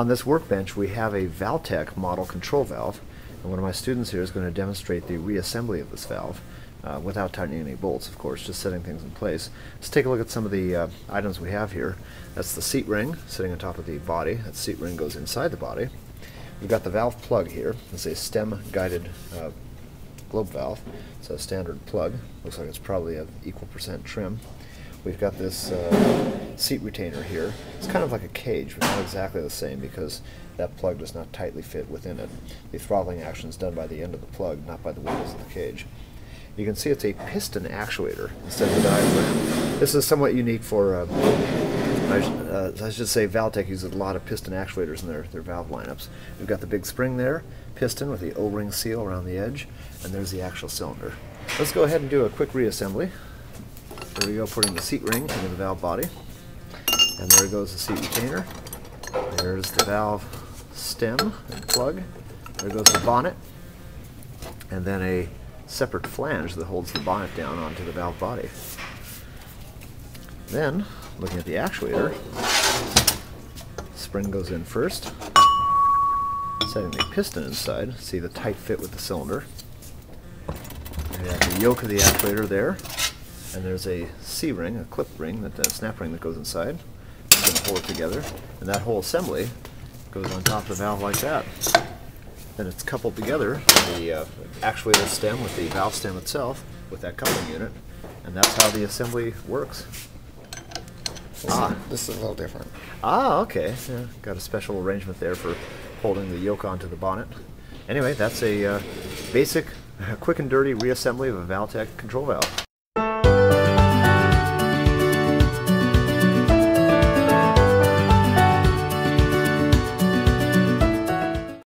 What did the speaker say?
On this workbench we have a Valtek model control valve and one of my students here is going to demonstrate the reassembly of this valve uh, without tightening any bolts of course, just setting things in place. Let's take a look at some of the uh, items we have here. That's the seat ring sitting on top of the body. That seat ring goes inside the body. We've got the valve plug here. It's a stem guided uh, globe valve. It's a standard plug. Looks like it's probably of equal percent trim. We've got this uh, seat retainer here. It's kind of like a cage, but not exactly the same because that plug does not tightly fit within it. The throttling action is done by the end of the plug, not by the windows of the cage. You can see it's a piston actuator instead of a diaphragm. This is somewhat unique for, uh, I, uh, I, should say Valtek uses a lot of piston actuators in their, their valve lineups. We've got the big spring there, piston with the O-ring seal around the edge, and there's the actual cylinder. Let's go ahead and do a quick reassembly. There we go, putting the seat ring into the valve body. And there goes the seat retainer. There's the valve stem and plug. There goes the bonnet. And then a separate flange that holds the bonnet down onto the valve body. Then, looking at the actuator, spring goes in first, setting the piston inside, see the tight fit with the cylinder. We have the yoke of the actuator there, and there's a C-ring, a clip ring, that, a snap ring that goes inside. Going to hold it together, and that whole assembly goes on top of the valve like that. Then it's coupled together, the uh, actuator stem with the valve stem itself, with that coupling unit, and that's how the assembly works. This, ah. is, this is a little different. Ah, okay. Yeah, got a special arrangement there for holding the yoke onto the bonnet. Anyway, that's a uh, basic, quick and dirty reassembly of a Valtek control valve.